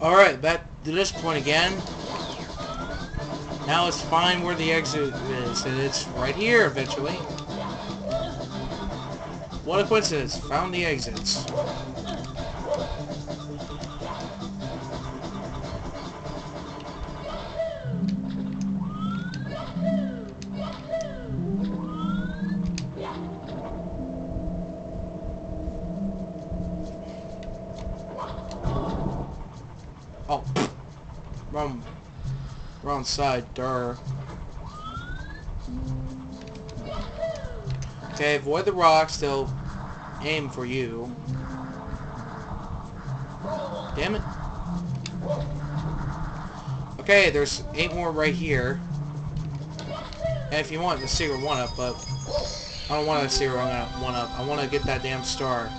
Alright, back to this point again. Now let's find where the exit is, and it's right here eventually. What a coincidence. Found the exits. Side, Dur. Okay, avoid the rocks. They'll aim for you. Damn it. Okay, there's eight more right here. And if you want the secret one up, but I don't want to see one up. I want to get that damn star.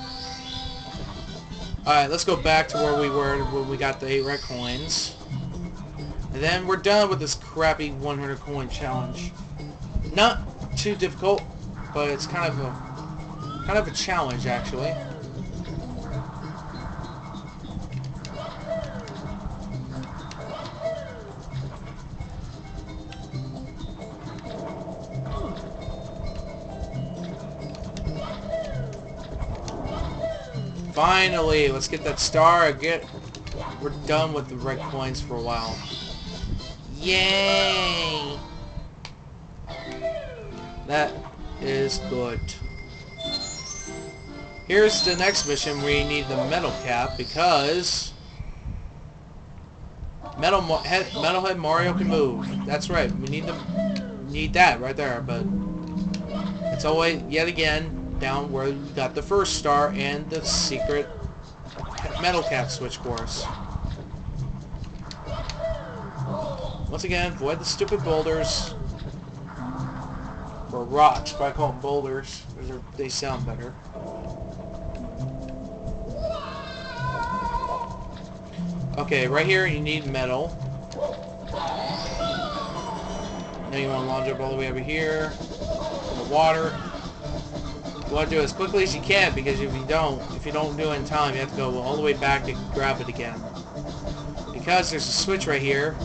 Alright, let's go back to where we were when we got the 8 red coins. And then we're done with this crappy 100 coin challenge. Not too difficult, but it's kind of a kind of a challenge actually. Finally, let's get that star. Get we're done with the red coins for a while. Yay! That is good. Here's the next mission you need the metal cap because metal head, metalhead Mario can move. That's right. We need the need that right there, but it's always yet again down where you got the first star and the secret metal cap switch course. Once again, avoid the stupid boulders. Or rocks, but I call them boulders. They sound better. Okay, right here you need metal. Now you want to launch up all the way over here. In the water. You want to do it as quickly as you can because if you don't, if you don't do it in time, you have to go all the way back to grab it again. Because there's a switch right here.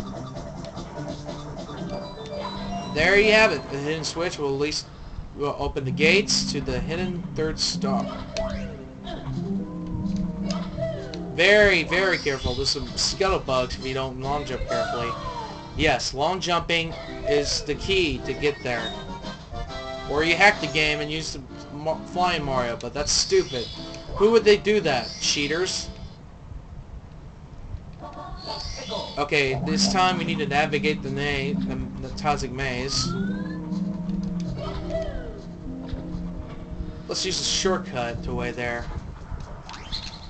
There you have it. The hidden switch will at least will open the gates to the hidden third star. Very, very careful. There's some scuttlebugs if you don't long jump carefully. Yes, long jumping is the key to get there. Or you hack the game and use the flying Mario, but that's stupid. Who would they do that? Cheaters? Okay, this time we need to navigate the, na the, Toxic Maze. Let's use a shortcut to way there.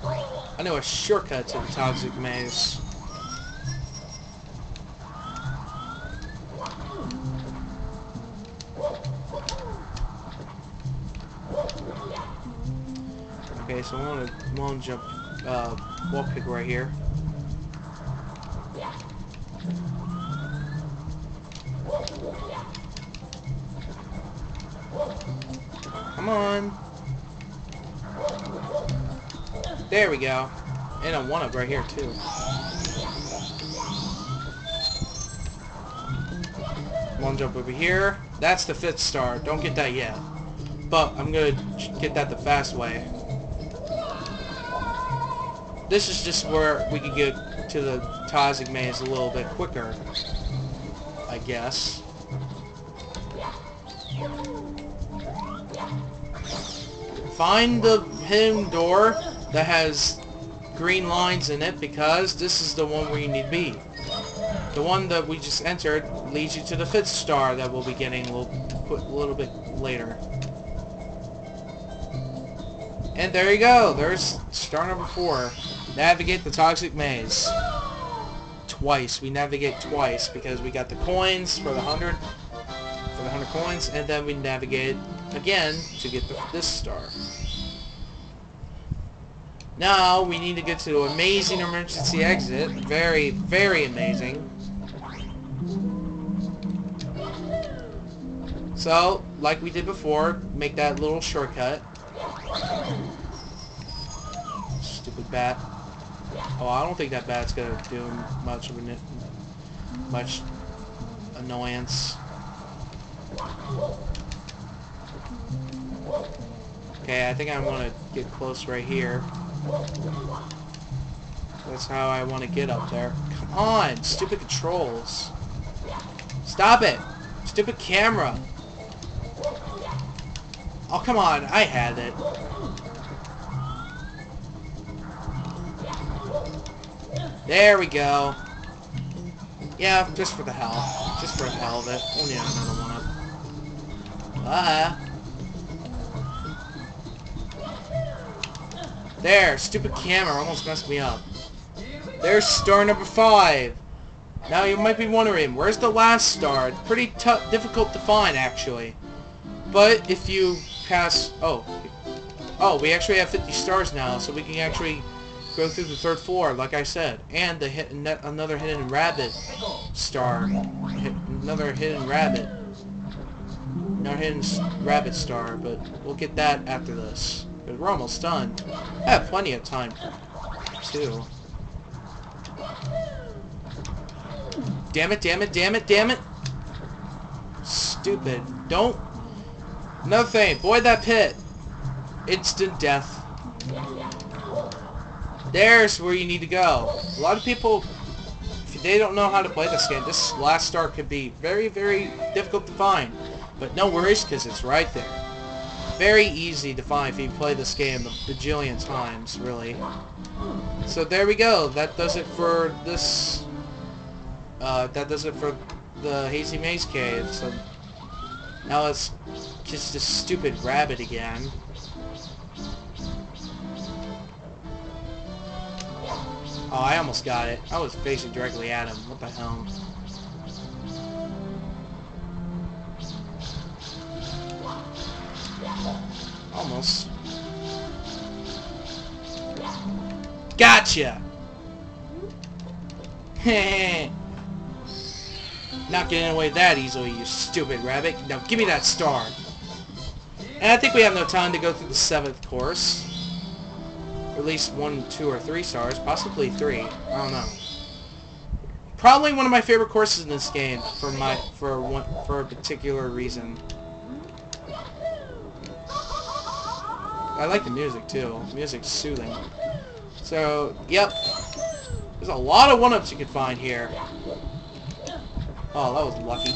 I know a shortcut to the Toxic Maze. Okay, so I'm gonna jump, uh, wall kick right here. Come on. There we go. And a one-up right here, too. One jump over here. That's the fifth star. Don't get that yet. But I'm going to get that the fast way. This is just where we could get to the Toxic maze a little bit quicker, I guess. Find the hidden door that has green lines in it because this is the one where you need to be. The one that we just entered leads you to the fifth star that we'll be getting a little, a little bit later. And there you go. There's star number four. Navigate the toxic maze. Twice. We navigate twice because we got the coins for the hundred for the hundred coins, and then we navigate again to get the, this star. Now we need to get to amazing emergency exit. Very, very amazing. So, like we did before, make that little shortcut. Stupid bat. Oh, I don't think that bat's gonna do much of a much annoyance. Okay, I think I'm gonna get close right here. That's how I want to get up there. Come on, stupid controls. Stop it! Stupid camera! Oh, come on, I had it. There we go. Yeah, just for the hell. Just for the hell of it. We'll need another one up. Ah. There, stupid camera almost messed me up. There's star number five. Now you might be wondering, where's the last star? It's pretty tough, difficult to find actually. But if you pass, oh, oh, we actually have 50 stars now, so we can actually go through the third floor, like I said, and the hit, another hidden rabbit star, another hidden rabbit, another hidden rabbit star, but we'll get that after this. But we're almost done. I have plenty of time, too. Damn it, damn it, damn it, damn it! Stupid. Don't... Another thing, avoid that pit. Instant death. There's where you need to go. A lot of people, if they don't know how to play this game, this last star could be very, very difficult to find. But no worries, because it's right there. Very easy to find if you play this game a bajillion times, really. So there we go. That does it for this... Uh, that does it for the Hazy Maze Cave. So now it's just a stupid rabbit again. Oh, I almost got it. I was facing directly at him. What the hell? Almost. Gotcha! Not getting away that easily, you stupid rabbit. Now give me that star. And I think we have no time to go through the seventh course at least one, two, or three stars. Possibly three. I don't know. Probably one of my favorite courses in this game for my for one for a particular reason. I like the music too. The music's soothing. So, yep. There's a lot of one-ups you can find here. Oh, that was lucky.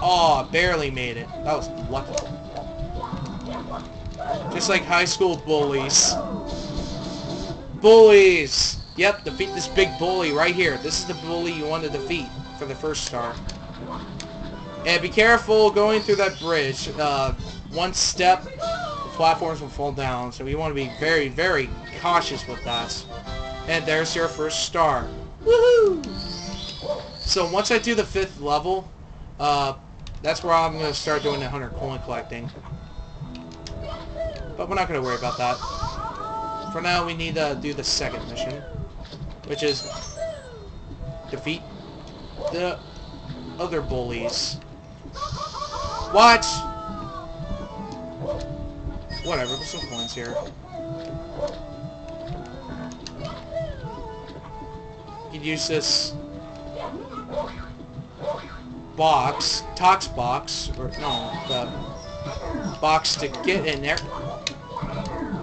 Oh, barely made it. That was lucky. Just like high school bullies. Bullies! Yep, defeat this big bully right here. This is the bully you want to defeat for the first star. And be careful going through that bridge. Uh, one step, the platforms will fall down. So we want to be very, very cautious with that. And there's your first star. Woohoo! So once I do the fifth level, uh, that's where I'm going to start doing the 100 coin collecting. But we're not going to worry about that. For now, we need to do the second mission, which is defeat the other bullies. What? Whatever, there's some coins here. You can use this box, tox box, or no, the box to get in there.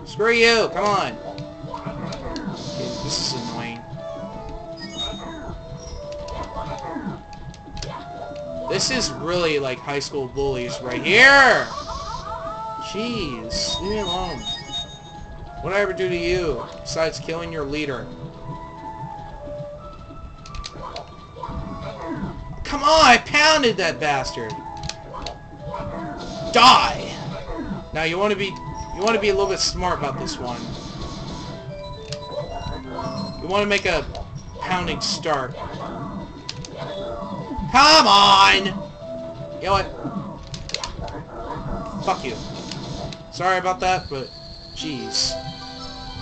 Screw you! Come on! Okay, this is annoying. This is really like high school bullies right here! Jeez, leave me alone. What did I ever do to you, besides killing your leader? Come on, I pounded that bastard! Die! Now you want to be you want to be a little bit smart about this one. You want to make a pounding start. Come on! You know what? Fuck you. Sorry about that, but jeez.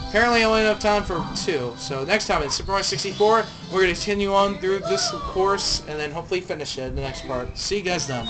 Apparently I only have time for two, so next time in Super Mario 64, we're going to continue on through this course, and then hopefully finish it in the next part. See you guys then.